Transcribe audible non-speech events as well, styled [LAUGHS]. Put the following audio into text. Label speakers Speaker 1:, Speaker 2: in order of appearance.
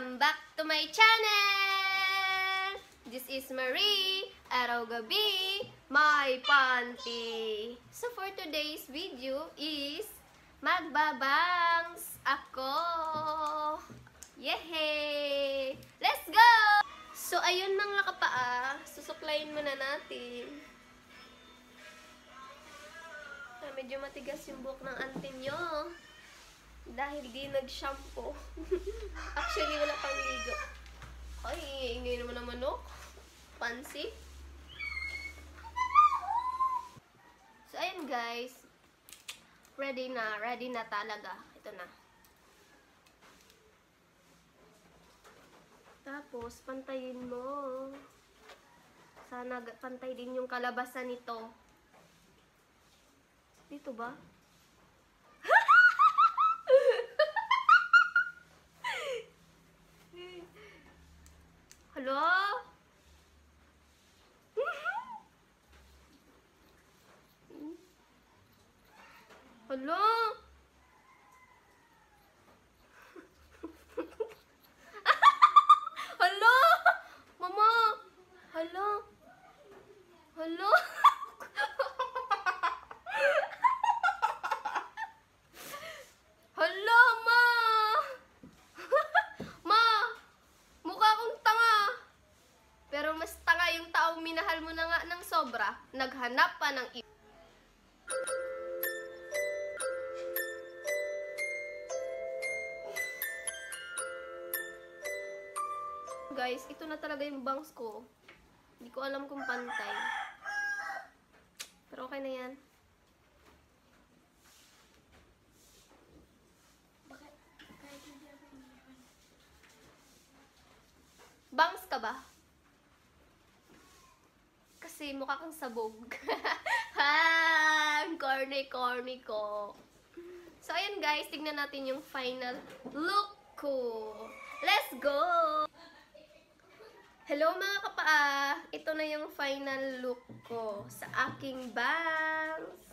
Speaker 1: Welcome back to my channel! This is Marie, araw gabi, my panty. So for today's video is magbabangs ako. Yehey! Let's go! So ayun mga kapaa, susuklayin muna natin. Ah, medyo matigas yung buhok ng auntie nyo dahil di nag-shampoo. [LAUGHS] Actually, wala ay, ingay naman ng manok. Pansi. So, ayun guys. Ready na. Ready na talaga. Ito na. Tapos, pantayin mo. Sana pantay din yung kalabasan nito. Dito ba? Hello? Hello? [LAUGHS] Hello? Mama? Hello? Hello, ma? ma? Mukha akong tanga. Pero mas tanga yung taong minahal mo na nga ng sobra. Naghanap pa ng iba. Guys, ito na talaga yung bangs ko. Hindi ko alam kung pantay. Pero okay na yan. Bangs ka ba? Kasi mukha kang sabog. [LAUGHS] ha! Ang corny-corny ko. So, ayan guys. Tignan natin yung final look ko. Let's go! Hello mga kapaa! Ito na yung final look ko sa aking bangs.